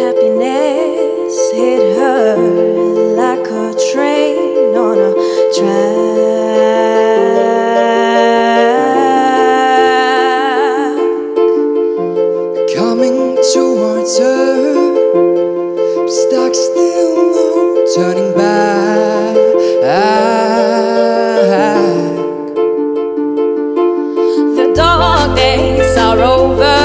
Happiness hit her like a train on a track. Coming towards her, stuck still, no turning. days are over.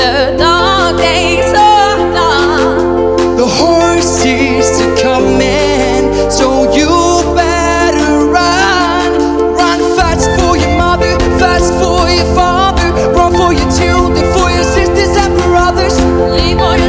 The dark days are done. The horse is to come in, so you better run. Run fast for your mother, fast for your father, run for your children, for your sisters and brothers. Leave on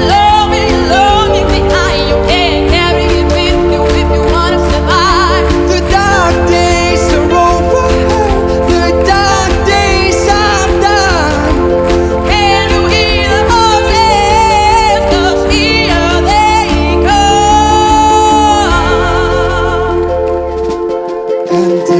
and